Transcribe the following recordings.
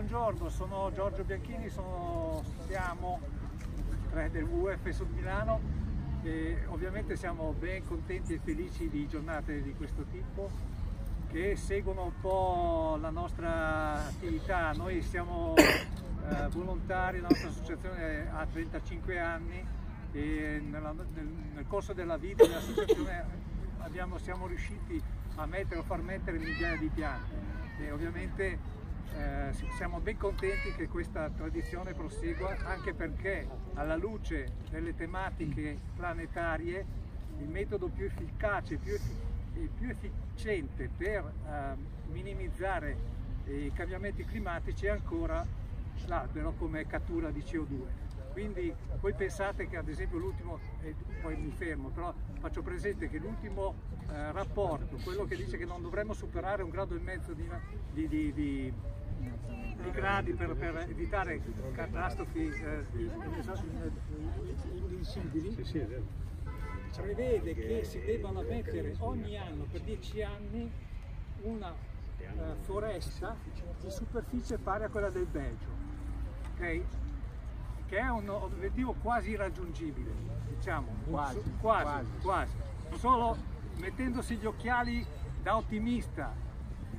buongiorno, sono Giorgio Bianchini, sono, siamo del WF Sud Milano e ovviamente siamo ben contenti e felici di giornate di questo tipo che seguono un po' la nostra attività. Noi siamo eh, volontari, la nostra associazione ha 35 anni e nella, nel, nel, corso della vita dell'associazione siamo riusciti a mettere o far mettere migliaia di piante e ovviamente eh, siamo ben contenti che questa tradizione prosegua anche perché alla luce delle tematiche planetarie il metodo più efficace più più efficiente per eh, minimizzare i cambiamenti climatici è ancora l'albero come cattura di CO2 quindi voi pensate che ad esempio l'ultimo, poi mi fermo, però faccio presente che l'ultimo eh, rapporto, quello che dice che non dovremmo superare un grado e mezzo di, di, di i gradi per, per evitare catastrofi eh, sì, sì, prevede che si debbano mettere ogni anno per dieci anni una eh, foresta di superficie pari a quella del Belgio, okay? che è un obiettivo quasi irraggiungibile, diciamo, quasi, quasi. quasi. Solo mettendosi gli occhiali da ottimista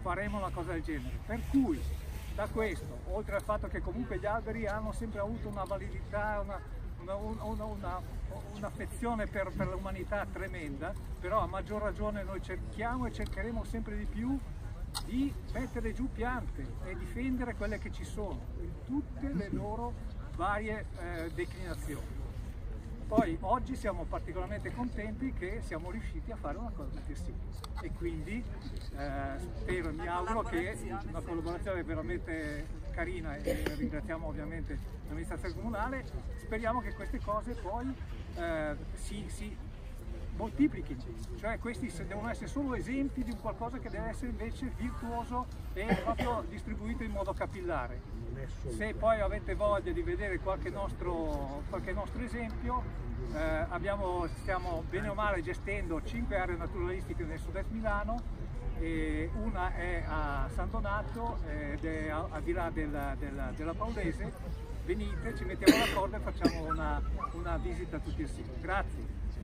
faremo una cosa del genere. Per cui da questo, oltre al fatto che comunque gli alberi hanno sempre avuto una validità, un'affezione una, una, per, per l'umanità tremenda, però a maggior ragione noi cerchiamo e cercheremo sempre di più di mettere giù piante e difendere quelle che ci sono in tutte le loro varie eh, declinazioni. Poi oggi siamo particolarmente contenti che siamo riusciti a fare una cosa così e quindi eh, spero e mi auguro che una collaborazione veramente carina e ringraziamo ovviamente l'amministrazione comunale, speriamo che queste cose poi eh, si, si moltiplichino, cioè questi devono essere solo esempi di qualcosa che deve essere invece virtuoso e proprio distribuito in modo capillare. Se poi avete voglia di vedere qualche nostro, qualche nostro esempio, eh, abbiamo, stiamo bene o male gestendo 5 aree naturalistiche nel sud-est Milano, una è a San Donato ed è al di là della, della, della Paolese. Venite, ci mettiamo d'accordo e facciamo una, una visita tutti assieme. Grazie.